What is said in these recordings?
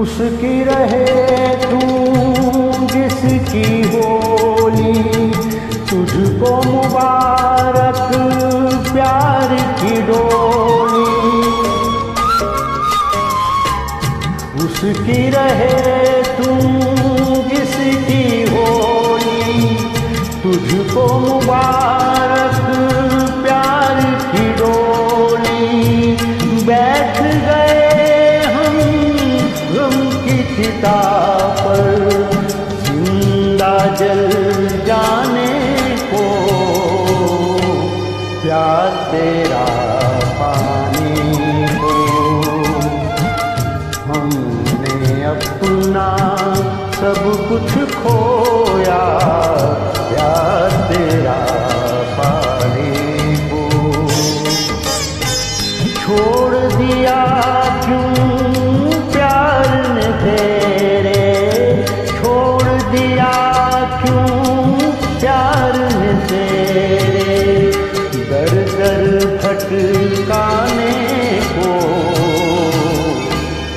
उसकी रहे तू जिसकी होली तुझको मुबारक प्यार की डोली। उसकी रहे की पर ज़िंदा जल जाने को। प्यार तेरा पानी को हमने अपना सब कुछ खोया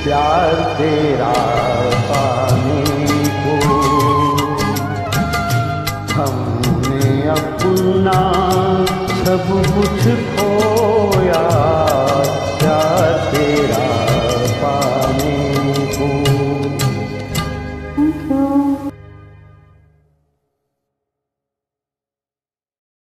प्यार तेरा पाने को। हमने अपना सब कुछ